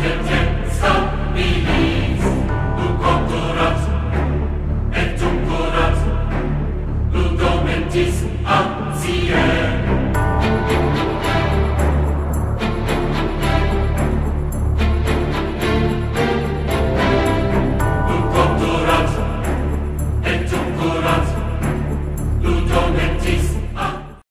mountain.